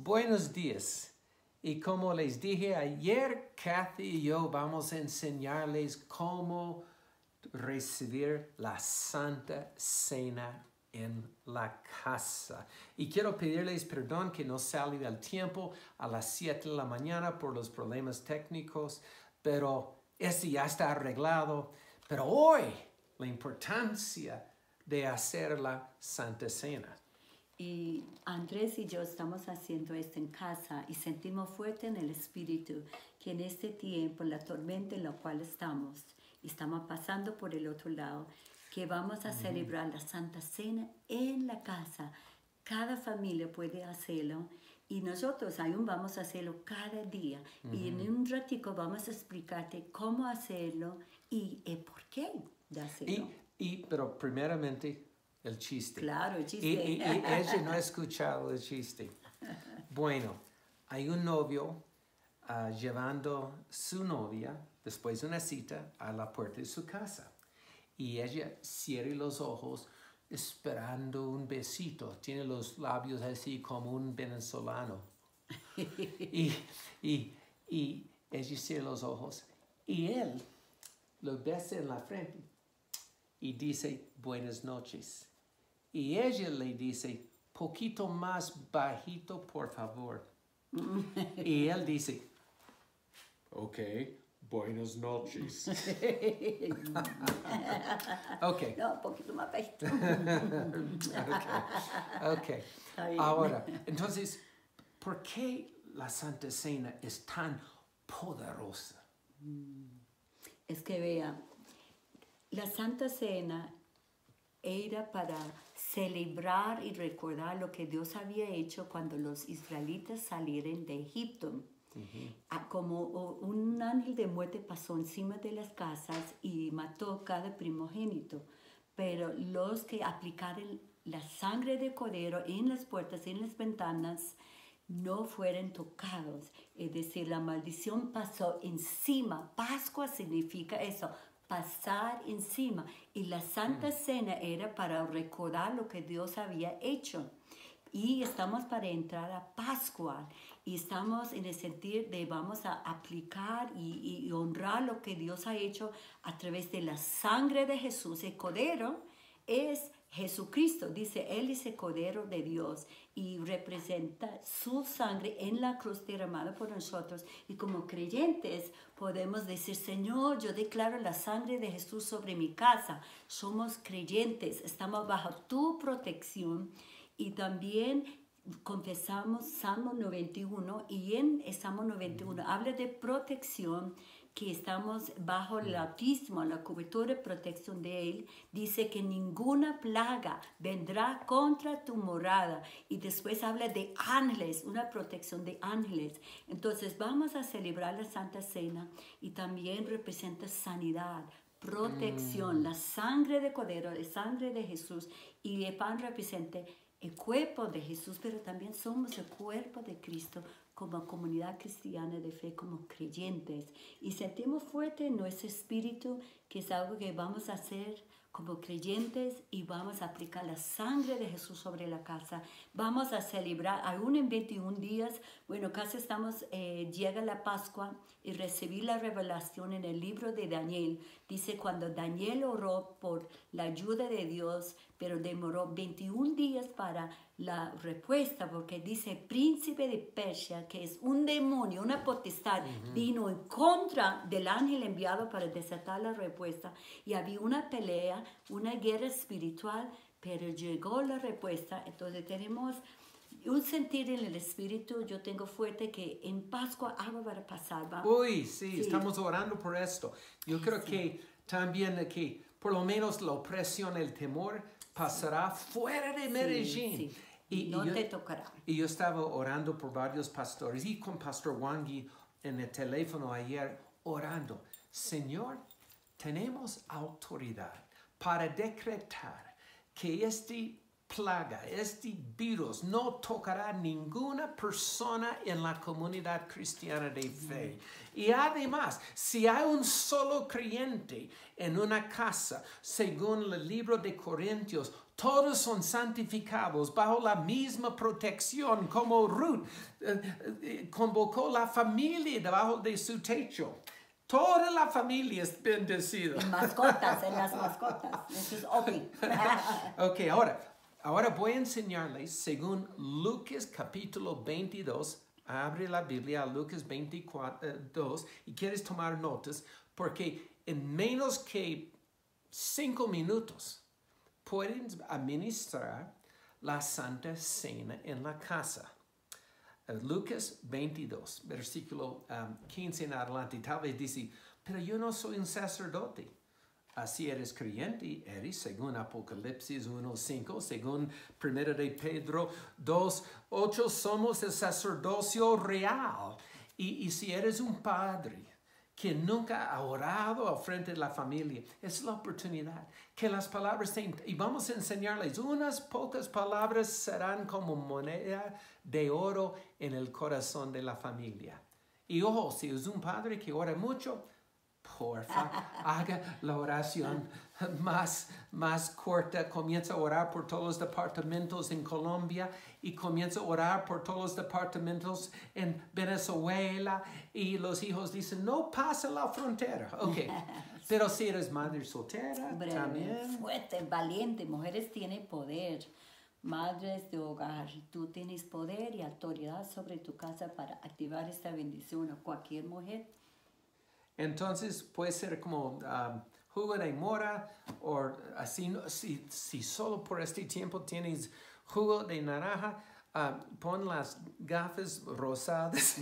Buenos días. Y como les dije ayer, Kathy y yo vamos a enseñarles cómo recibir la Santa Cena en la casa. Y quiero pedirles perdón que no salí del tiempo a las 7 de la mañana por los problemas técnicos, pero ese ya está arreglado. Pero hoy, la importancia de hacer la Santa Cena. Y Andrés y yo estamos haciendo esto en casa y sentimos fuerte en el espíritu que en este tiempo, la tormenta en la cual estamos, estamos pasando por el otro lado, que vamos a celebrar la Santa Cena en la casa. Cada familia puede hacerlo y nosotros aún vamos a hacerlo cada día. Y en un ratico vamos a explicarte cómo hacerlo y el por qué de hacerlo. Y, y, pero primeramente el chiste. Claro, el chiste. Y, y- y ella no ha escuchado el chiste. Bueno, hay un novio ah, llevando su novia después de una cita a la puerta de su casa. Y ella cierra los ojos esperando un besito. Tiene los labios así como un venezolano. y, y, y ella cierra los ojos y él lo besa en la frente y dice buenas noches. Y ella le dice, poquito más bajito, por favor. y él dice, ok, buenas noches. ok, No, poquito más bajito. ok. Está bien. Ahora, entonces, ¿por qué la Santa Cena es tan poderosa? Es que vea, la Santa Cena era para celebrar y recordar lo que Dios había hecho cuando los israelitas salieron de Egipto. Ah, Como un ángel de muerte pasó encima de las casas y mató cada primogénito. Pero los que aplicaron la sangre de cordero en las puertas, en las ventanas, no fueron tocados. Es decir, la maldición pasó encima. Pascua significa eso, pasar encima. Y la Santa Cena era para recordar lo que Dios había hecho. Y estamos para entrar a Pascua. Y estamos en el sentido de vamos a aplicar y, y honrar lo que Dios ha hecho a través de la sangre de Jesús. El cordero es Jesucristo, dice, Él es el Cordero de Dios y representa su sangre en la cruz derramada por nosotros. Y como creyentes podemos decir, Señor, yo declaro la sangre de Jesús sobre mi casa. Somos creyentes, estamos bajo tu protección y también confesamos Salmo 91 y en Salmo 91 habla de protección que estamos bajo el autismo, la cobertura y protección de Él, dice que ninguna plaga vendrá contra tu morada. Y después habla de ángeles, una protección de ángeles. Entonces vamos a celebrar la Santa Cena y también representa sanidad, protección, la sangre de Cordero, la sangre de Jesús. Y el pan representa el cuerpo de Jesús, pero también somos el cuerpo de Cristo como comunidad cristiana de fe, como creyentes. Y sentimos fuerte en nuestro espíritu que es algo que vamos a hacer como creyentes y vamos a aplicar la sangre de Jesús sobre la casa. Vamos a celebrar, aún en 21 días, bueno, casi estamos, eh, llega la Pascua y recibí la revelación en el libro de Daniel. Dice, cuando Daniel oró por la ayuda de Dios, pero demoró 21 días para la respuesta, porque dice, príncipe de Persia, que es un demonio, una potestad, vino en contra del ángel enviado para desatar la respuesta. Y había una pelea, una guerra espiritual, pero llegó la respuesta. Entonces tenemos un sentir en el espíritu, yo tengo fuerte que en Pascua algo va a pasar. va- Uy, sí, Sí. estamos orando por esto. Yo creo que también que por lo menos la opresión, el temor pasará fuera de Medellín. sí. Y, no y yo, te tocará. y yo estaba orando por varios pastores y con Pastor Wangi en el teléfono ayer orando. Señor, tenemos autoridad para decretar que este plaga, este virus no tocará ninguna persona en la comunidad cristiana de fe. Y además, si hay un solo creyente en una casa, según el libro de Corintios, Todos son santificados bajo la misma protección como Ruth eh, eh, convocó la familia debajo de su techo. Toda la familia es bendecida. En mascotas, en las mascotas. Eso es. Ok, ahora, ahora voy a enseñarles según Lucas capítulo 22. Abre la Biblia a Lucas 22 y quieres tomar notas porque en menos que cinco minutos pueden administrar la Santa Cena en la casa. Uh, Lucas 22, versículo um, 15 en adelante, tal vez dice, pero yo no soy un sacerdote. Así eres creyente, eres, según Apocalipsis 1, 5, según 1 de Pedro 2, 8, somos el sacerdocio real. Y, y si eres un padre, que nunca ha orado al frente de la familia. Es la oportunidad que las palabras sean, y vamos a enseñarles, unas pocas palabras serán como moneda de oro en el corazón de la familia. Y ojo, si es un padre que ora mucho, porfa, haga la oración más, más corta. Comienza a orar por todos los departamentos en Colombia y comienza a orar por todos los departamentos en Venezuela. Y los hijos dicen, no pasa la frontera. Ok, pero si eres madre soltera, Hombre, también. Fuerte, valiente. Mujeres tienen poder. Madres de hogar, tú tienes poder y autoridad sobre tu casa para activar esta bendición a cualquier mujer. Entonces puede ser como um, jugo de mora o así, si, si solo por este tiempo tienes jugo de naranja, um, pon las gafas rosadas,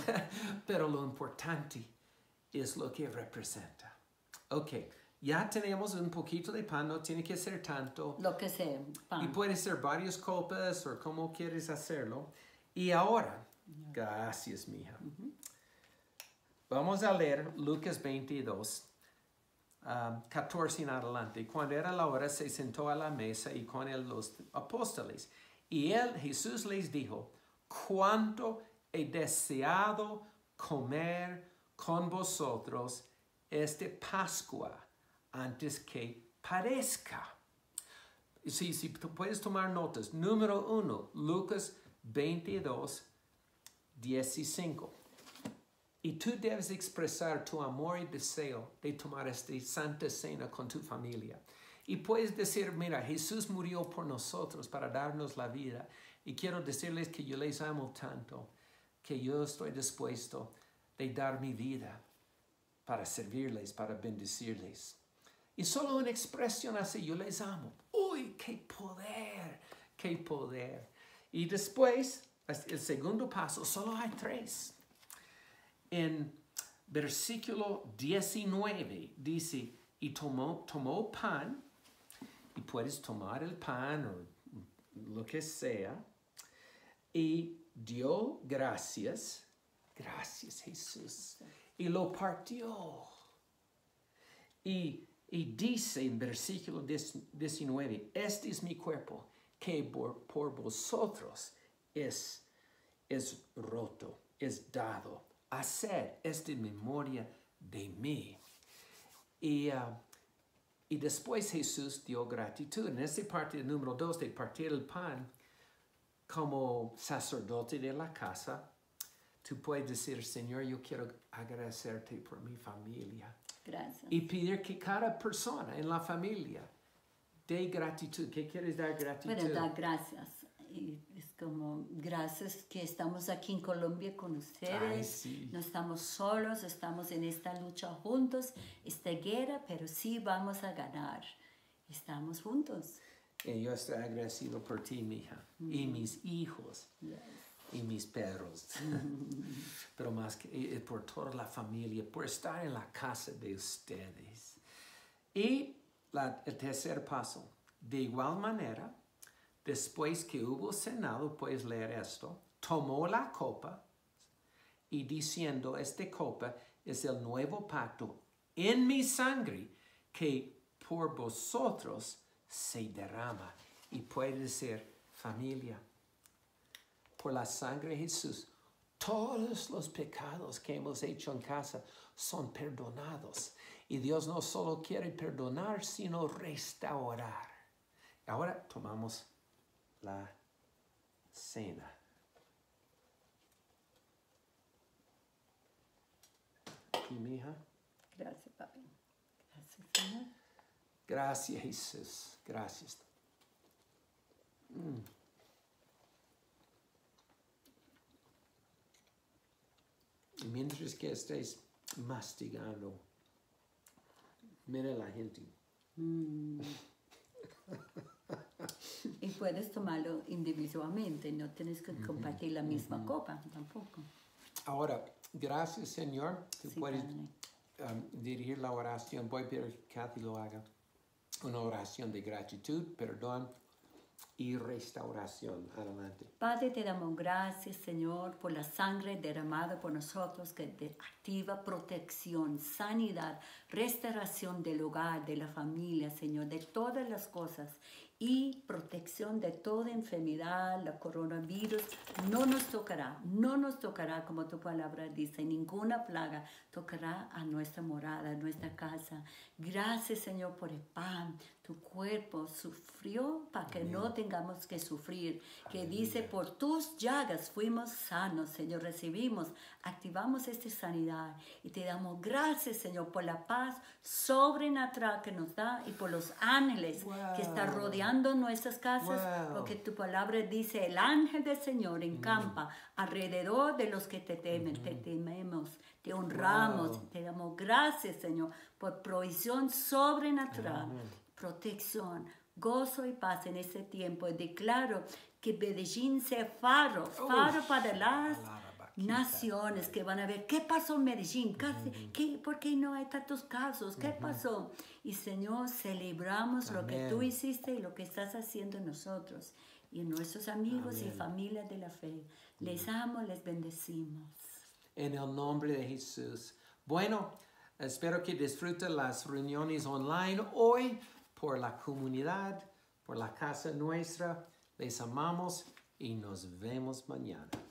pero lo importante es lo que representa. Ok, ya tenemos un poquito de pan, no tiene que ser tanto. Lo que sea, Y puede ser varias copas o como quieres hacerlo. Y ahora, gracias, mija. Vamos a leer Lucas 22, um, 14 en adelante. Cuando era la hora, se sentó a la mesa y con él los apóstoles. Y él, Jesús, les dijo, cuánto he deseado comer con vosotros este Pascua antes que parezca. Sí, sí, tú puedes tomar notas. Número uno, Lucas 22, 15. Y tú debes expresar tu amor y deseo de tomar esta santa cena con tu familia. Y puedes decir, mira, Jesús murió por nosotros para darnos la vida. Y quiero decirles que yo les amo tanto, que yo estoy dispuesto de dar mi vida para servirles, para bendecirles. Y solo una expresión así, yo les amo. ¡Uy, qué poder! ¡Qué poder! Y después, el segundo paso, solo hay tres. En versículo 19 dice, y tomó, tomó pan, y puedes tomar el pan o lo que sea, y dio gracias, gracias Jesús, y lo partió. Y, y dice en versículo 19, este es mi cuerpo que por, por vosotros es, es roto, es dado. Haced esta memoria de mí. Y, ah, y después Jesús dio gratitud. En esta parte número 2 de partir el pan, como sacerdote de la casa, tú puedes decir, Señor, yo quiero agradecerte por mi familia. Gracias. Y pedir que cada persona en la familia dé gratitud. ¿Qué quieres dar gratitud? Bueno, da gracias. Y es como, gracias que estamos aquí en Colombia con ustedes. Ay, sí. No estamos solos, estamos en esta lucha juntos, esta guerra, pero sí vamos a ganar. Estamos juntos. Y yo estoy agradecido por ti, mija, y mis hijos, y mis perros. Pero más que y por toda la familia, por estar en la casa de ustedes. Y la- el tercer paso, de igual manera, después que hubo cenado, puedes leer esto, tomó la copa y diciendo, esta copa es el nuevo pacto en mi sangre que por vosotros se derrama. Y puede decir, familia, por la sangre de Jesús, todos los pecados que hemos hecho en casa son perdonados. Y Dios no solo quiere perdonar, sino restaurar. Ahora tomamos la cena. Aquí, mi hija. Gracias, papi. Gracias, Señor. Gracias, Jesús. Gracias. Mm. Y mientras que estés mastigando, mira la gente. Y puedes tomarlo individualmente, no tienes que compartir la misma copa tampoco. Ahora, gracias, Señor. Tú Sí, puedes um, dirigir la oración. Voy a pedir que Kathy lo haga. Una oración de gratitud, perdón y restauración. Adelante. Padre, te damos gracias, Señor, por la sangre derramada por nosotros que te activa protección, sanidad, restauración del hogar, de la familia, Señor, de todas las cosas y protección de toda enfermedad, la coronavirus, no nos tocará, no nos tocará, como tu palabra dice, ninguna plaga tocará a nuestra morada, a nuestra casa. Gracias, Señor, por el pan. Tu cuerpo sufrió para que no tengamos que sufrir. Que dice, por tus llagas fuimos sanos, Señor. Recibimos, activamos esta sanidad y te damos gracias, Señor, por la paz sobrenatural que nos da y por los ángeles que están rodeando nuestras casas. Wow. Porque tu palabra dice, el ángel del Señor encampa alrededor de los que te temen. Te tememos, te honramos, Wow. te damos gracias, Señor, por provisión sobrenatural, protección, gozo y paz en este tiempo. Y declaro que Medellín sea faro, faro para las naciones que van a ver qué pasó en Medellín, Casi- ¿Qué, por qué no hay tantos casos, qué pasó. Y Señor, celebramos lo que tú Amén. hiciste y lo que estás haciendo en nosotros y en nuestros amigos y Amén. familias de la fe. Les amo, les bendecimos. En el nombre de Jesús. Bueno, espero que disfruten las reuniones online hoy por la comunidad, por la casa nuestra. Les amamos y nos vemos mañana.